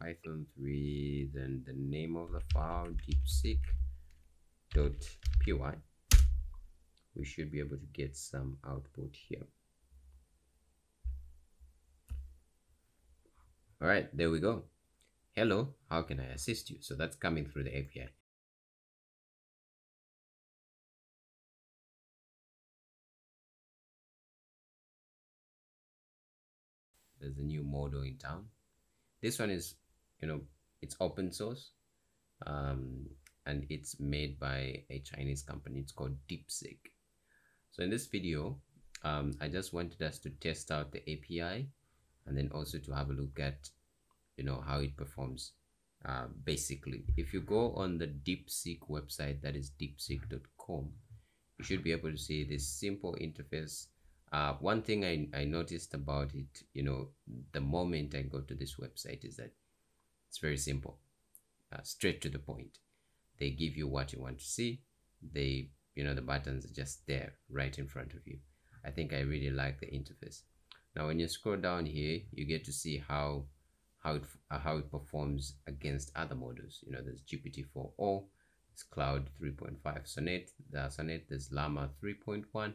python 3 then the name of the file deepseek.py we should be able to get some output here. All right there we go. Hello how can i assist you? So that's coming through the api there's a new model in town. This one is you know it's open source um, and it's made by a chinese company. It's called deepseek. So in this video um, i just wanted us to test out the api and then also to have a look at you know how it performs uh, basically. If you go on the deepseek website that is deepseek.com you should be able to see this simple interface. Uh, one thing I, I noticed about it you know the moment i go to this website is that it's very simple. Uh, straight to the point. They give you what you want to see. They you know the buttons are just there right in front of you. I think i really like the interface. Now when you scroll down here you get to see how how it uh, how it performs against other models. You know there's gpt-4o there's Claude 3.5 sonnet the sonnet there's llama 3.1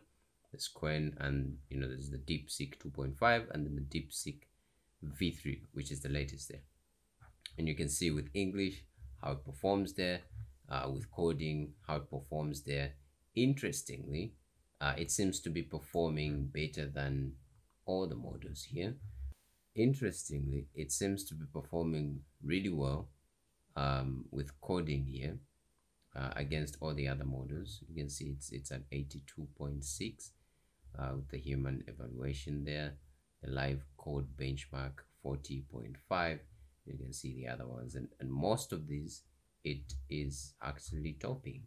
there's Qwen and you know there's the DeepSeek 2.5 and then the DeepSeek V3 which is the latest there and you can see with English how it performs there uh, with coding how it performs there. Interestingly uh, it seems to be performing better than all the models here. Interestingly it seems to be performing really well um, with coding here uh, against all the other models. You can see it's it's at 82.6 uh, with the human evaluation there. The live code benchmark 40.5 you can see the other ones. And, and most of these it is actually topping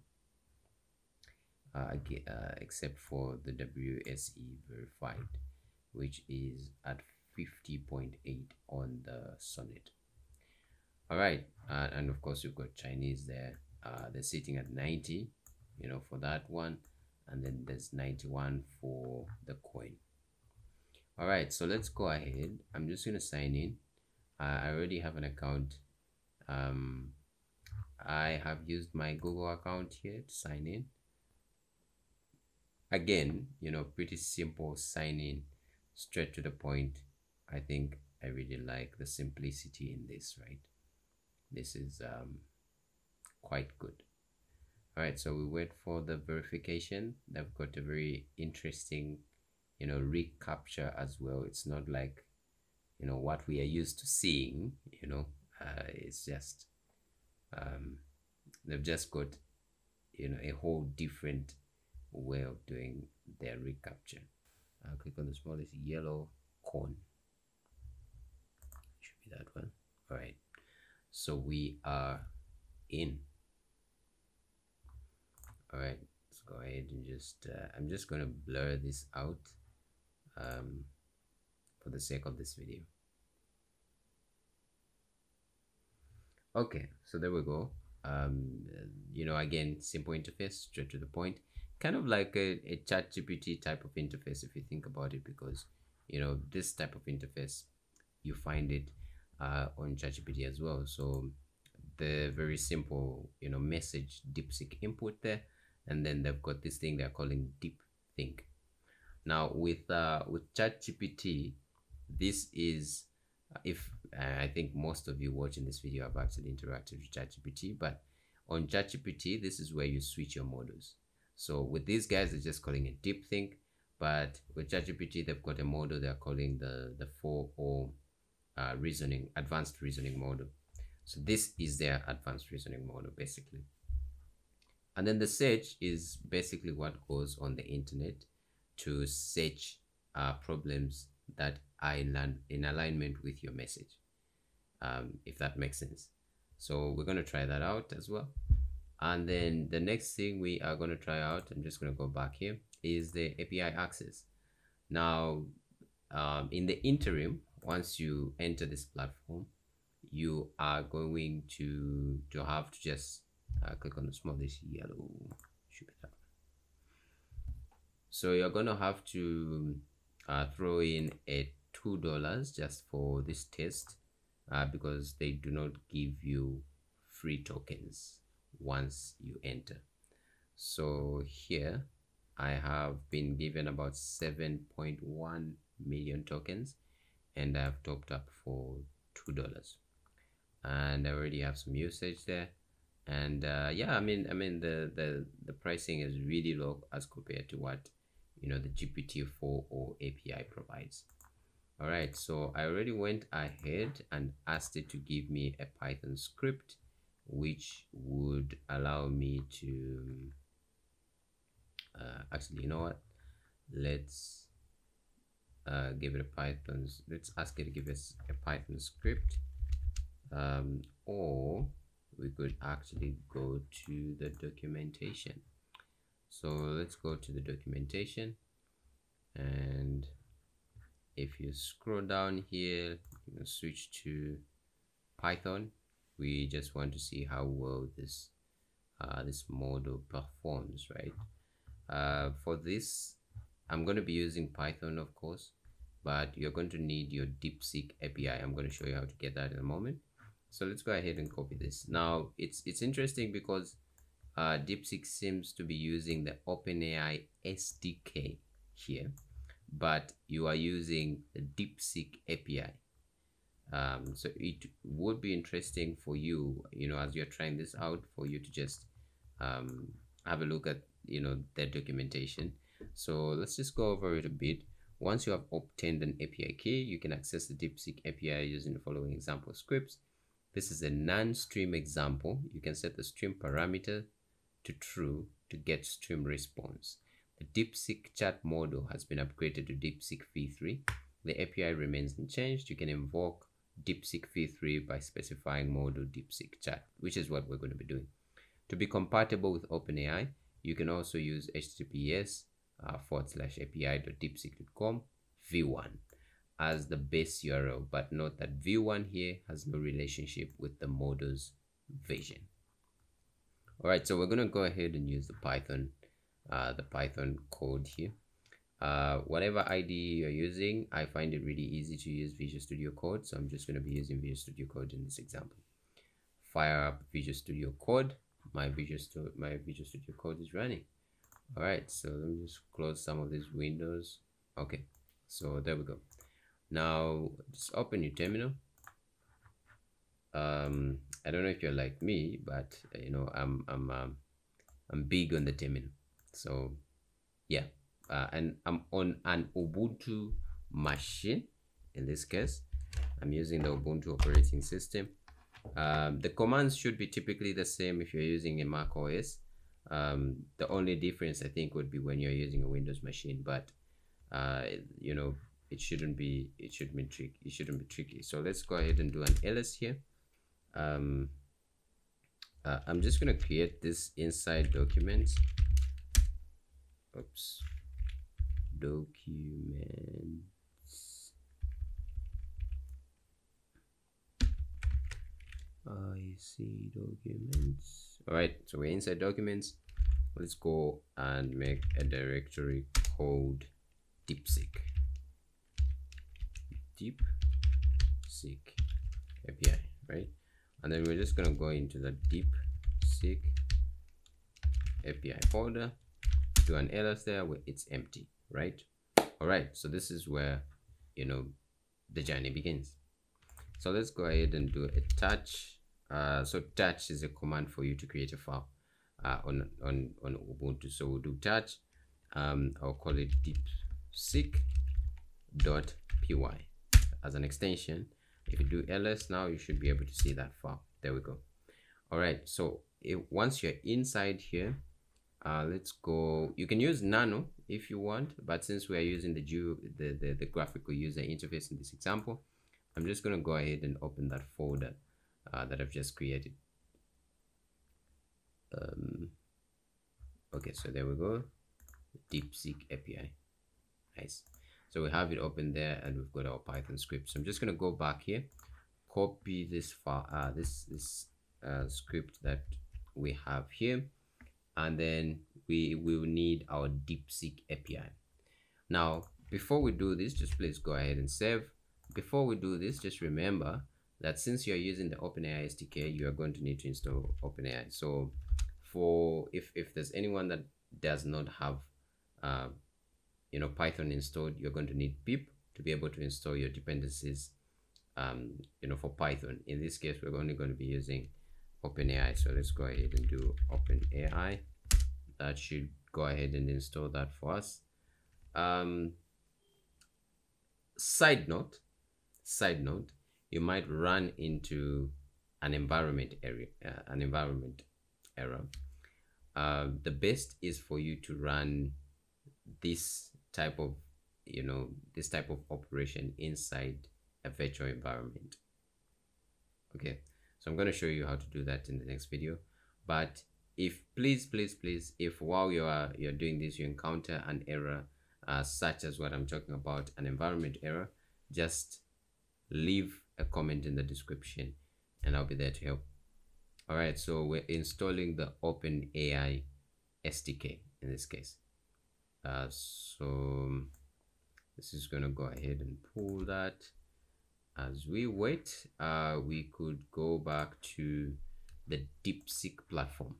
uh, uh, except for the WSE verified which is at 50.8 on the sonnet. All right uh, and of course you've got chinese there. Uh, they're sitting at 90 you know for that one. And then there's 91 for the Qwen. All right so let's go ahead. I'm just to sign in i already have an account. Um i have used my google account here to sign in. Again you know pretty simple sign in straight to the point. I think i really like the simplicity in this right? This is um quite good. All right so we wait for the verification. They've got a very interesting you know reCAPTCHA as well. It's not like you know what we are used to seeing you know uh, it's just um, they've just got you know a whole different way of doing their reCAPTCHA. I'll click on the smallest yellow cone should be that one. All right. So we are in. All right. Let's go ahead and just uh, i'm just going to blur this out. Um, for the sake of this video. Okay so there we go. Um, you know again simple interface straight to the point. Kind of like a, a chat gpt type of interface if you think about it because you know this type of interface you find it uh, on ChatGPT as well. So the very simple you know message deepseek input there and then they've got this thing they're calling deep think now with uh with ChatGPT this is uh, if uh, I think most of you watching this video have actually interacted with ChatGPT but on ChatGPT this is where you switch your models. So with these guys they're just calling it deep think but with ChatGPT they've got a model they're calling the the 4o uh, reasoning advanced reasoning model. So this is their advanced reasoning model basically. And then the search is basically what goes on the internet to search uh, problems that are in, in alignment with your message um, if that makes sense. So we're going to try that out as well. And then the next thing we are going to try out i'm just going to go back here is the api access. Now um, in the interim once you enter this platform you are going to to have to just uh, click on the smallest yellow. Should be that so you're gonna have to uh, throw in a two dollars just for this test uh, because they do not give you free tokens once you enter. So here I have been given about 7.1 million tokens and I've topped up for two dollars. And I already have some usage there. And uh, yeah I mean I mean the, the the pricing is really low as compared to what you know the GPT-4 or API provides all right so I already went ahead and asked it to give me a Python script which would allow me to uh, actually you know what? Let's uh, give it a python let's ask it to give us a python script. Um, or we could actually go to the documentation. So let's go to the documentation and if you scroll down here switch to python we just want to see how well this uh, this model performs right? Uh, for this I'm going to be using Python of course but you're going to need your DeepSeek API I'm going to show you how to get that in a moment. So let's go ahead and copy this. Now it's it's interesting because uh, DeepSeek seems to be using the OpenAI SDK here but you are using the DeepSeek API um, so it would be interesting for you you know as you're trying this out for you to just um, have a look at you know their documentation. So let's just go over it a bit. Once you have obtained an api key you can access the deepseek api using the following example scripts. This is a non-stream example. You can set the stream parameter to true to get stream response the deepseek chat model has been upgraded to deepseek v3 the api remains unchanged. You can invoke deepseek v3 by specifying model deepseek chat which is what we're going to be doing. To be compatible with openai you can also use https uh, forward slash api.deepseek.com v1 as the base URL, but note that v1 here has no relationship with the model's version. All right, so we're gonna go ahead and use the Python, uh, the Python code here. Uh, whatever ID you're using, I find it really easy to use Visual Studio Code, so I'm just gonna be using Visual Studio Code in this example. Fire up Visual Studio Code my Visual Studio my Visual Studio Code is running. All right, so let me just close some of these windows. Okay, so there we go. Now just open your terminal. Um, I don't know if you're like me, but you know I'm I'm um, I'm big on the terminal. So yeah, uh, and I'm on an Ubuntu machine. In this case, I'm using the Ubuntu operating system um, the commands should be typically the same if you're using a Mac OS. Um, the only difference I think would be when you're using a Windows machine, but uh, you know it shouldn't be it shouldn't be tricky. It shouldn't be tricky. So let's go ahead and do an ls here. Um, uh, I'm just gonna create this inside document. Oops, documents I see documents. All right, so we're inside documents. Let's go and make a directory called DeepSeek. DeepSeek API, right? And then we're just gonna go into the DeepSeek API folder, do an ls there where it's empty, right? All right, so this is where you know the journey begins. So let's go ahead and do a touch uh, so touch is a command for you to create a file uh, on, on, on Ubuntu. So we'll do touch. Um, I'll call it deepseek.py as an extension. If you do ls now, you should be able to see that file. There we go. All right. So once you're inside here, uh, let's go. You can use Nano if you want, but since we are using the, the, the, the graphical user interface in this example, I'm just going to go ahead and open that folder uh, that I've just created. Um, okay, so there we go. DeepSeek API. Nice. So we have it open there and we've got our Python script. So I'm just going to go back here, copy this file, uh, this, this uh, script that we have here. And then we will need our DeepSeek API. Now, before we do this, just please go ahead and save. Before we do this, just remember that since you're using the OpenAI SDK, you are going to need to install OpenAI. So for if, if there's anyone that does not have uh, you know Python installed, you're going to need pip to be able to install your dependencies um, you know for Python. In this case, we're only going to be using OpenAI. So let's go ahead and do OpenAI. That should go ahead and install that for us. Um, side note, side note, you might run into an environment area, uh, an environment error. Uh, the best is for you to run this type of, you know, this type of operation inside a virtual environment. Okay, so I'm going to show you how to do that in the next video. But if please, please, please, if while you are you're doing this, you encounter an error uh, such as what I'm talking about, an environment error, just leave a comment in the description and I'll be there to help. All right, so we're installing the OpenAI SDK in this case. Uh, so this is going to go ahead and pull that. As we wait, uh, we could go back to the DeepSeek platform.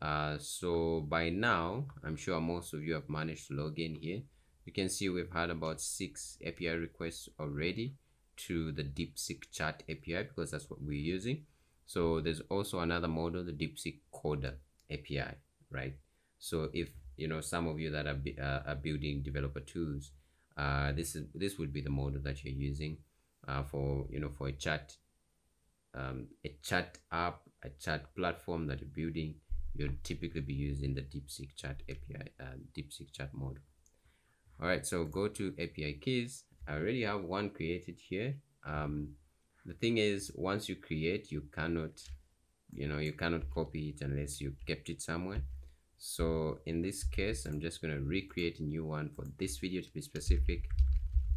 Uh, so by now, I'm sure most of you have managed to log in here. You can see we've had about six API requests already to the DeepSeek chat API because that's what we're using. So there's also another model, the DeepSeek Coder API, right? So if you know some of you that are, uh, are building developer tools, uh, this is this would be the model that you're using uh, for you know for a chat, um, a chat app, a chat platform that you're building you'll typically be using the DeepSeek Chat API, uh, DeepSeek Chat model. All right, so go to API keys. I already have one created here. Um, the thing is, once you create, you cannot, you know, you cannot copy it unless you kept it somewhere. So in this case, I'm just going to recreate a new one for this video to be specific,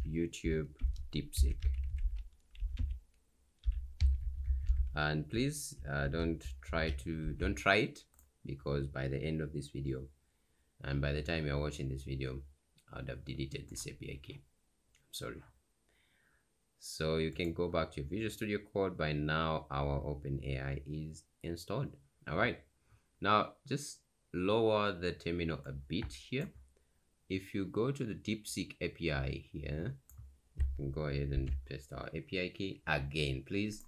YouTube DeepSeek. And please uh, don't try to, don't try it because by the end of this video and by the time you're watching this video I would have deleted this API key. I'm sorry. So you can go back to your Visual Studio Code. By now our OpenAI is installed. All right. Now just lower the terminal a bit here. If you go to the DeepSeek API here you can go ahead and paste our API key again please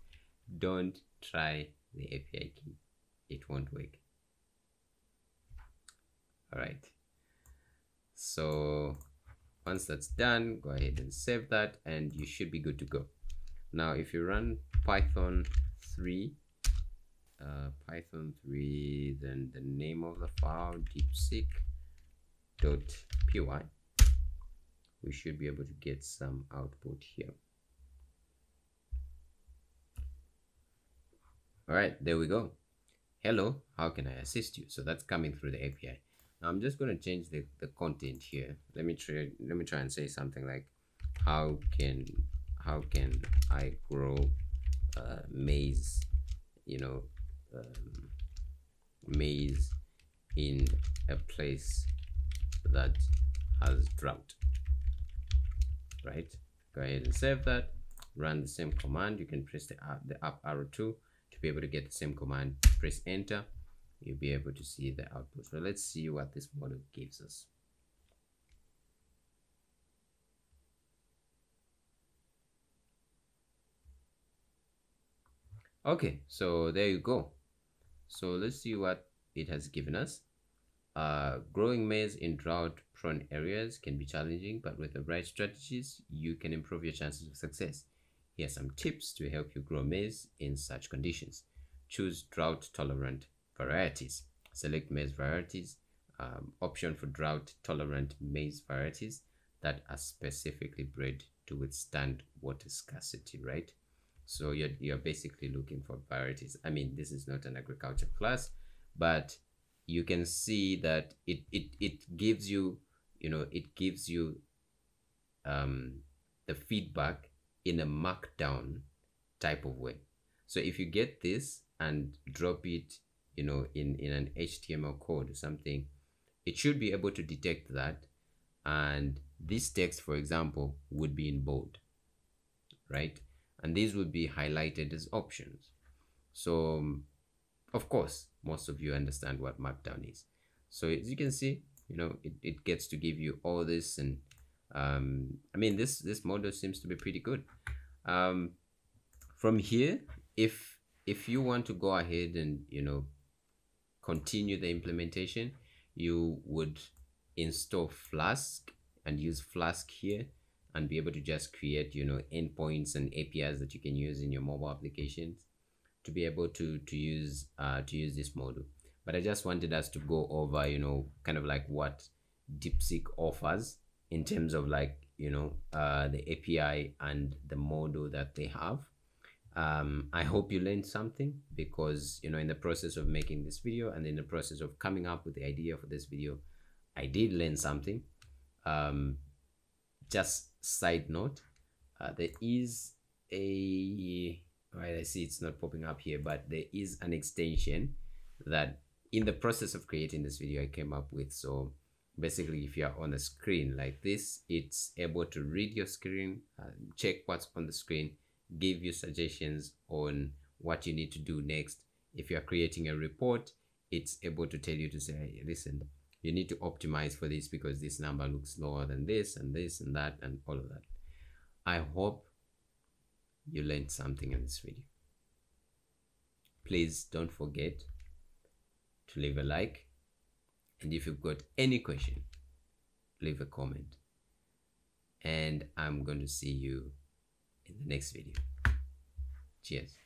don't try the API key. It won't work. All right so once that's done go ahead and save that and you should be good to go. Now if you run python 3 uh, python 3 then the name of the file deepseek.py we should be able to get some output here all right there we go hello how can i assist you so that's coming through the api Now I'm just going to change the, the content here. Let me try let me try and say something like how can how can I grow uh, maize, you know, um, maize in a place that has drought, right? Go ahead and save that. Run the same command. You can press the up, the up arrow too to be able to get the same command. Press enter you'll be able to see the output. So let's see what this model gives us. Okay, so there you go. So let's see what it has given us. Uh, growing maize in drought prone areas can be challenging, but with the right strategies, you can improve your chances of success. Here are some tips to help you grow maize in such conditions. Choose drought tolerant varieties. Select maize varieties, um, option for drought tolerant maize varieties that are specifically bred to withstand water scarcity, right? So you're, you're basically looking for varieties. I mean, this is not an agriculture class, but you can see that it, it, it gives you, you know, it gives you um, the feedback in a markdown type of way. So if you get this and drop it you know in in an html code or something it should be able to detect that. And this text for example would be in bold right? And these would be highlighted as options. So um, of course most of you understand what markdown is. So as you can see you know it, it gets to give you all this and um i mean this this model seems to be pretty good. Um from here if if you want to go ahead and you know continue the implementation you would install flask and use flask here and be able to just create you know endpoints and apis that you can use in your mobile applications to be able to to use uh to use this model. But i just wanted us to go over you know kind of like what deepseek offers in terms of like you know uh the api and the model that they have. Um i hope you learned something because you know in the process of making this video and in the process of coming up with the idea for this video i did learn something. Um just side note uh, there is a right i see it's not popping up here but there is an extension that in the process of creating this video i came up with. So basically if you're on a screen like this it's able to read your screen uh, check what's on the screen give you suggestions on what you need to do next. If you're creating a report it's able to tell you to say hey, listen you need to optimize for this because this number looks lower than this and this and that and all of that. I hope you learned something in this video. Please don't forget to leave a like and if you've got any question leave a comment. And i'm going to see you in the next video. Cheers